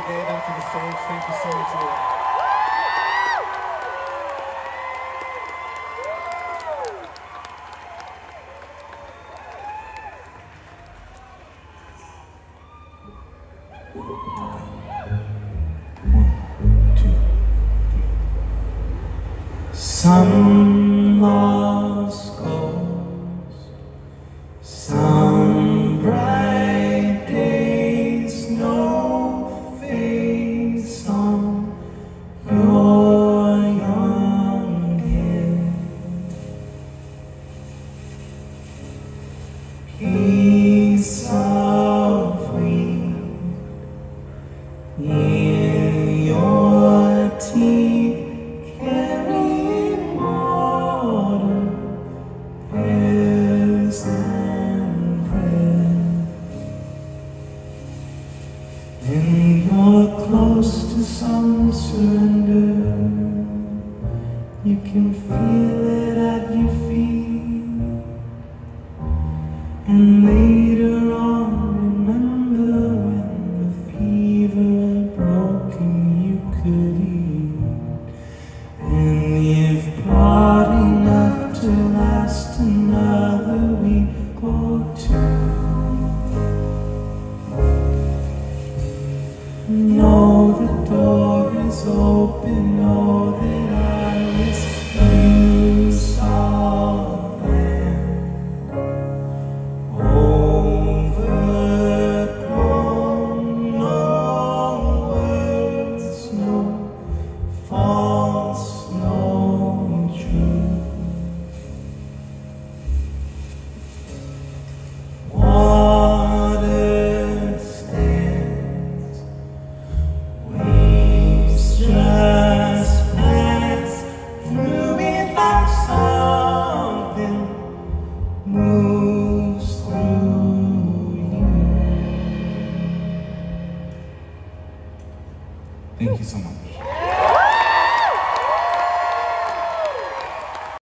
Back to the stage. Thank you so much. Some lost and you're close to some surrender. Could eat. And you've brought enough to last another week or two. Know the door is open, Thank you so much.